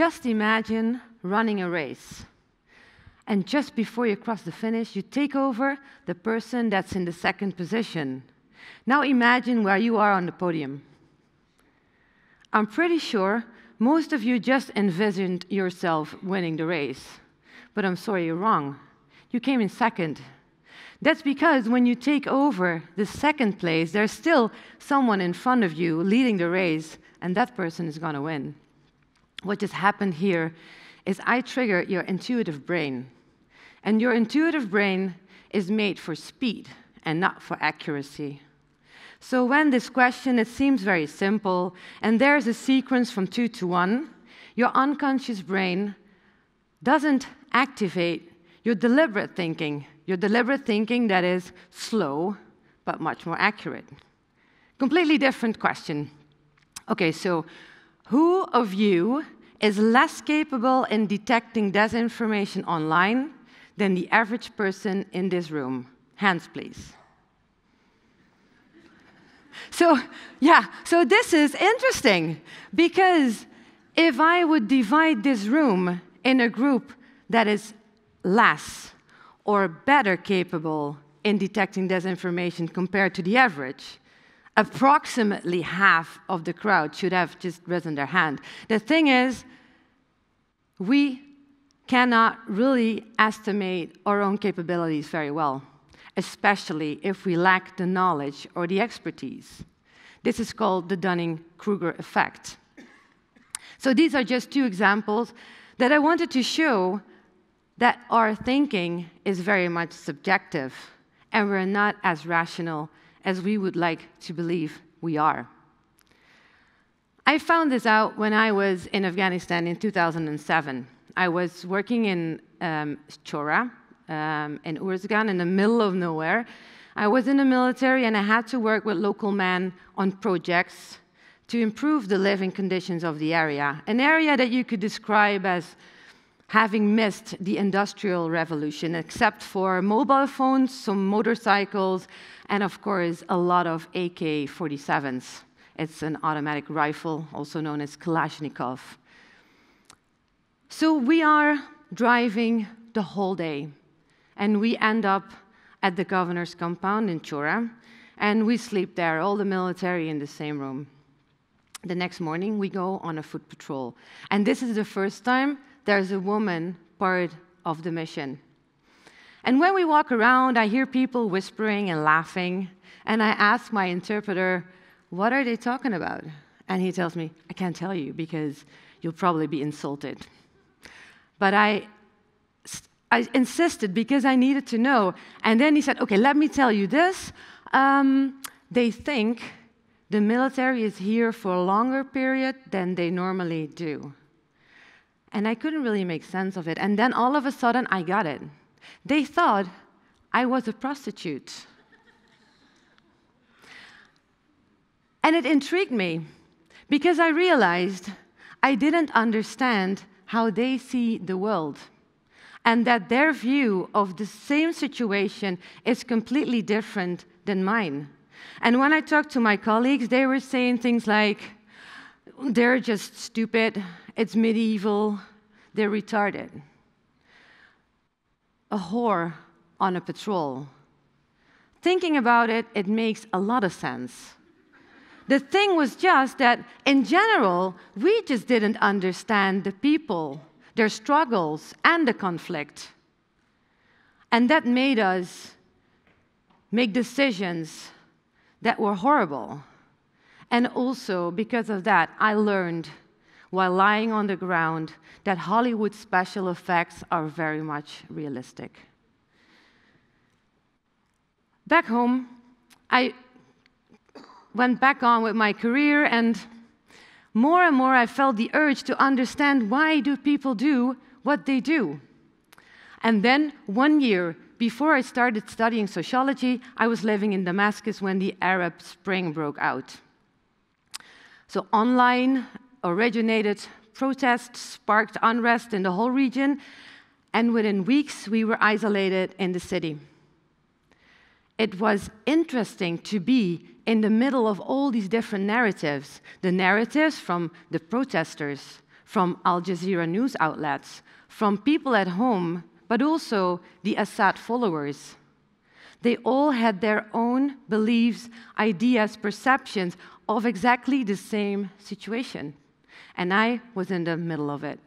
just imagine running a race. And just before you cross the finish, you take over the person that's in the second position. Now imagine where you are on the podium. I'm pretty sure most of you just envisioned yourself winning the race. But I'm sorry, you're wrong. You came in second. That's because when you take over the second place, there's still someone in front of you leading the race, and that person is going to win. What just happened here is I trigger your intuitive brain. And your intuitive brain is made for speed and not for accuracy. So when this question, it seems very simple, and there's a sequence from two to one, your unconscious brain doesn't activate your deliberate thinking, your deliberate thinking that is slow but much more accurate. Completely different question. Okay, so who of you is less capable in detecting disinformation online than the average person in this room? Hands, please. So, yeah, so this is interesting because if I would divide this room in a group that is less or better capable in detecting disinformation compared to the average, approximately half of the crowd should have just risen their hand. The thing is, we cannot really estimate our own capabilities very well, especially if we lack the knowledge or the expertise. This is called the Dunning Kruger effect. So, these are just two examples that I wanted to show that our thinking is very much subjective and we're not as rational as we would like to believe we are. I found this out when I was in Afghanistan in 2007. I was working in um, Chora, um, in Uruzgan, in the middle of nowhere. I was in the military and I had to work with local men on projects to improve the living conditions of the area. An area that you could describe as having missed the Industrial Revolution, except for mobile phones, some motorcycles, and of course, a lot of AK 47s. It's an automatic rifle, also known as Kalashnikov. So we are driving the whole day, and we end up at the governor's compound in Chora, and we sleep there, all the military in the same room. The next morning, we go on a foot patrol. And this is the first time there's a woman part of the mission. And when we walk around, I hear people whispering and laughing, and I ask my interpreter, What are they talking about? And he tells me, I can't tell you because you'll probably be insulted. But I, I insisted because I needed to know. And then he said, Okay, let me tell you this. Um, they think the military is here for a longer period than they normally do. And I couldn't really make sense of it. And then all of a sudden, I got it. They thought I was a prostitute. and it intrigued me because I realized I didn't understand how they see the world and that their view of the same situation is completely different than mine. And when I talked to my colleagues, they were saying things like, they're just stupid, it's medieval, they're retarded. A whore on a patrol. Thinking about it, it makes a lot of sense. The thing was just that, in general, we just didn't understand the people, their struggles, and the conflict. And that made us make decisions that were horrible. And also, because of that, I learned while lying on the ground that Hollywood special effects are very much realistic. Back home, I went back on with my career and more and more I felt the urge to understand why do people do what they do. And then one year before I started studying sociology, I was living in Damascus when the Arab Spring broke out. So online originated protests, sparked unrest in the whole region, and within weeks we were isolated in the city. It was interesting to be in the middle of all these different narratives the narratives from the protesters, from Al Jazeera news outlets, from people at home, but also the Assad followers. They all had their own beliefs, ideas, perceptions of exactly the same situation. And I was in the middle of it.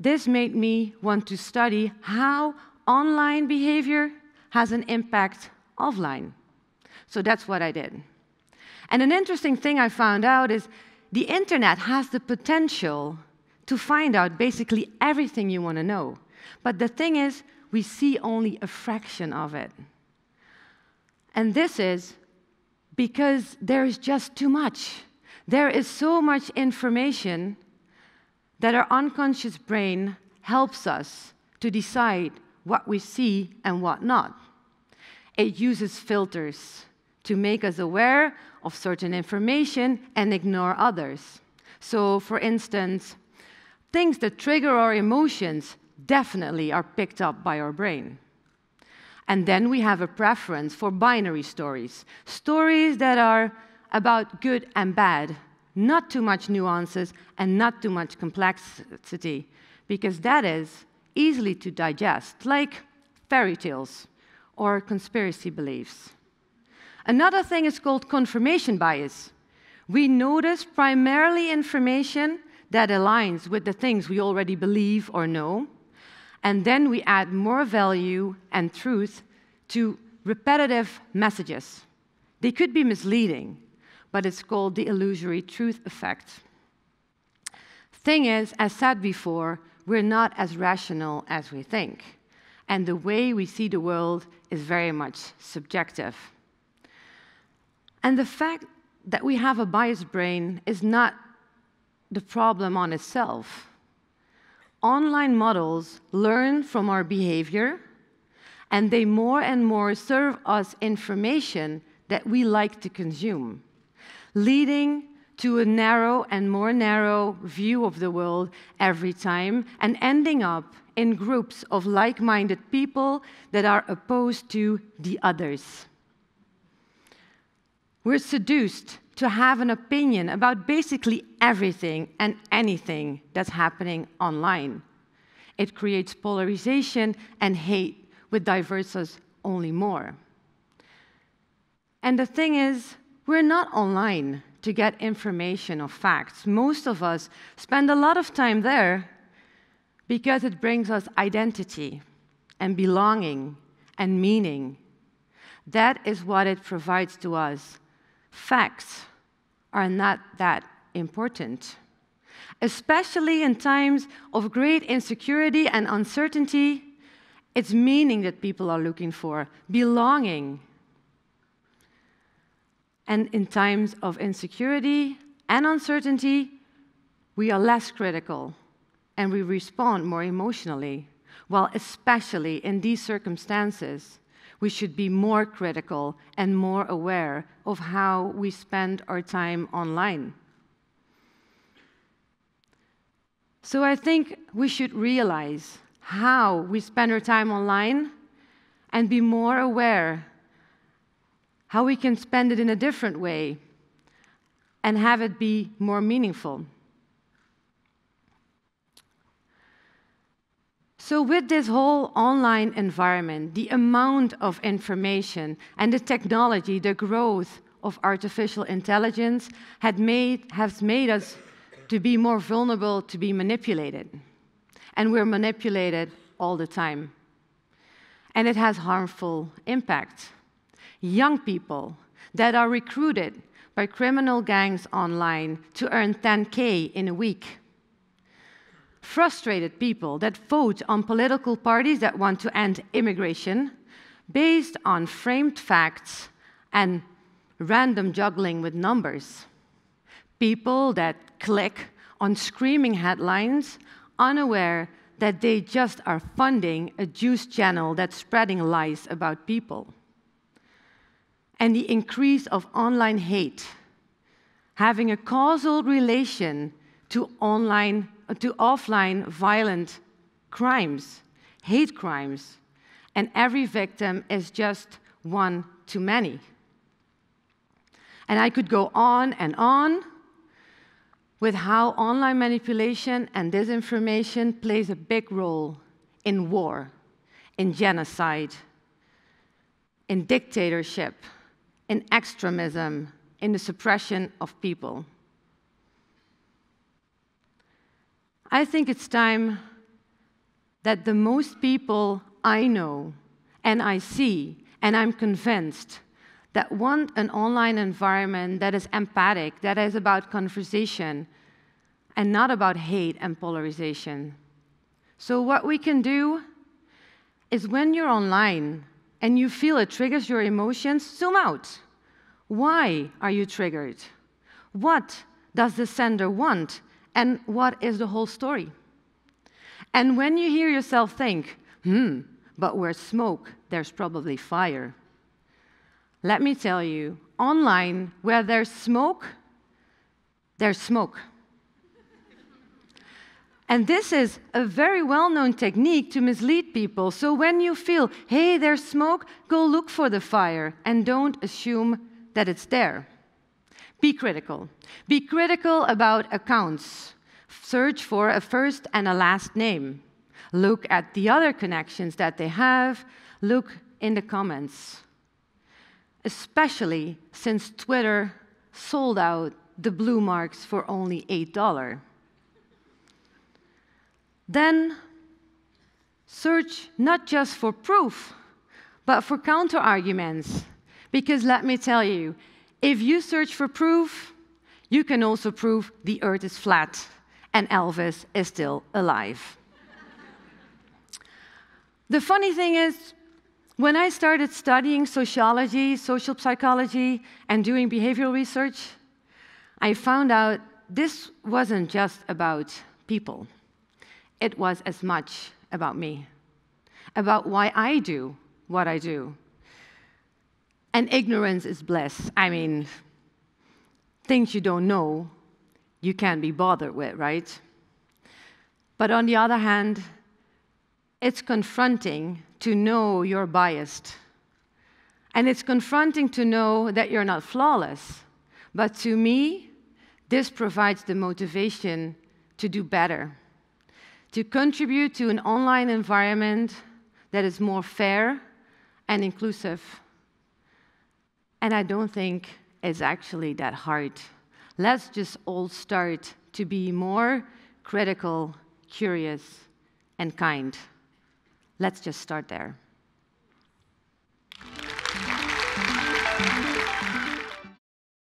This made me want to study how online behavior has an impact offline. So that's what I did. And an interesting thing I found out is the internet has the potential to find out basically everything you want to know. But the thing is, we see only a fraction of it. And this is because there is just too much. There is so much information that our unconscious brain helps us to decide what we see and what not. It uses filters to make us aware of certain information and ignore others. So, for instance, things that trigger our emotions definitely are picked up by our brain. And then we have a preference for binary stories, stories that are about good and bad, not too much nuances and not too much complexity, because that is easily to digest, like fairy tales or conspiracy beliefs. Another thing is called confirmation bias. We notice primarily information that aligns with the things we already believe or know, and then we add more value and truth to repetitive messages. They could be misleading, but it's called the illusory truth effect. Thing is, as said before, we're not as rational as we think, and the way we see the world is very much subjective. And the fact that we have a biased brain is not the problem on itself online models learn from our behavior, and they more and more serve us information that we like to consume, leading to a narrow and more narrow view of the world every time, and ending up in groups of like minded people that are opposed to the others. We're seduced to have an opinion about basically everything and anything that's happening online. It creates polarization and hate, which diverts us only more. And the thing is, we're not online to get information or facts. Most of us spend a lot of time there because it brings us identity and belonging and meaning. That is what it provides to us facts are not that important. Especially in times of great insecurity and uncertainty, it's meaning that people are looking for, belonging. And in times of insecurity and uncertainty, we are less critical and we respond more emotionally. While, especially in these circumstances, we should be more critical and more aware of how we spend our time online. So I think we should realize how we spend our time online and be more aware how we can spend it in a different way and have it be more meaningful. So, with this whole online environment, the amount of information and the technology, the growth of artificial intelligence had made, has made us to be more vulnerable to be manipulated. And we're manipulated all the time. And it has harmful impact. Young people that are recruited by criminal gangs online to earn 10K in a week frustrated people that vote on political parties that want to end immigration based on framed facts and random juggling with numbers. People that click on screaming headlines, unaware that they just are funding a juice channel that's spreading lies about people. And the increase of online hate, having a causal relation to online to offline violent crimes, hate crimes, and every victim is just one too many. And I could go on and on, with how online manipulation and disinformation plays a big role in war, in genocide, in dictatorship, in extremism, in the suppression of people. I think it's time that the most people I know and I see, and I'm convinced, that want an online environment that is empathic, that is about conversation, and not about hate and polarization. So, what we can do is when you're online and you feel it triggers your emotions, zoom out. Why are you triggered? What does the sender want? And what is the whole story? And when you hear yourself think, hmm, but where's smoke, there's probably fire. Let me tell you, online, where there's smoke, there's smoke. And this is a very well known technique to mislead people. So when you feel, hey, there's smoke, go look for the fire and don't assume that it's there. Be critical. Be critical about accounts. Search for a first and a last name. Look at the other connections that they have. Look in the comments. Especially since Twitter sold out the blue marks for only $8. Then search not just for proof, but for counter arguments. Because let me tell you, if you search for proof, you can also prove the earth is flat and Elvis is still alive. the funny thing is, when I started studying sociology, social psychology, and doing behavioral research, I found out this wasn't just about people it was as much about me, about why I do what I do. And ignorance is bliss. I mean, things you don't know, you can't be bothered with, right? But on the other hand, it's confronting to know you're biased. And it's confronting to know that you're not flawless. But to me, this provides the motivation to do better to contribute to an online environment that is more fair and inclusive. And I don't think it's actually that hard. Let's just all start to be more critical, curious, and kind. Let's just start there.